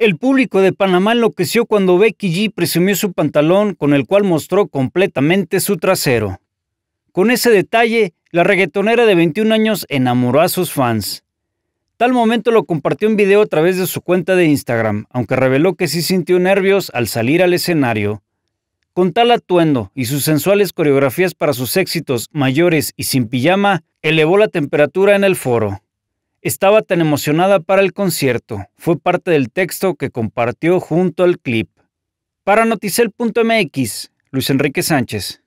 El público de Panamá enloqueció cuando Becky G presumió su pantalón con el cual mostró completamente su trasero. Con ese detalle, la reggaetonera de 21 años enamoró a sus fans. Tal momento lo compartió en video a través de su cuenta de Instagram, aunque reveló que sí sintió nervios al salir al escenario. Con tal atuendo y sus sensuales coreografías para sus éxitos mayores y sin pijama, elevó la temperatura en el foro. Estaba tan emocionada para el concierto, fue parte del texto que compartió junto al clip. Para Noticel.mx, Luis Enrique Sánchez.